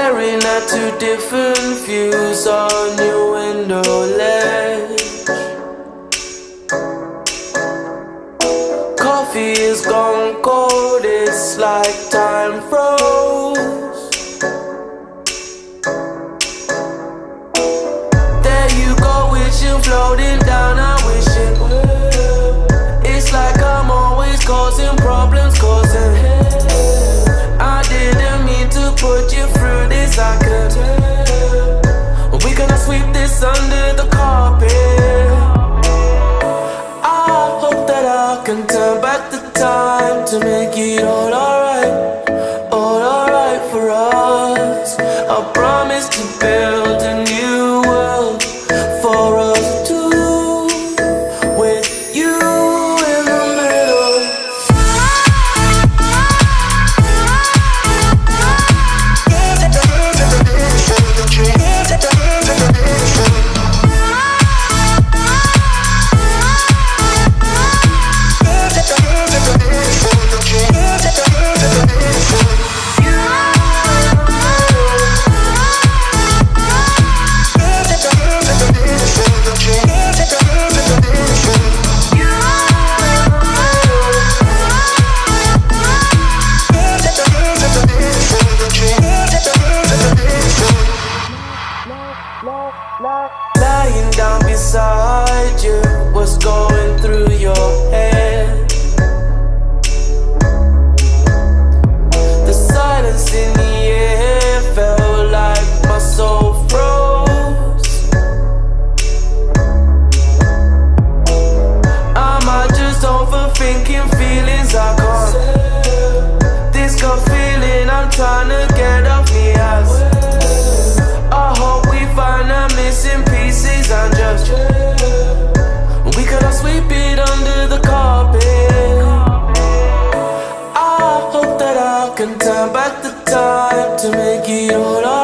staring at two different views on you and to make it all alright, all alright for us. I promise to bear. Make it all off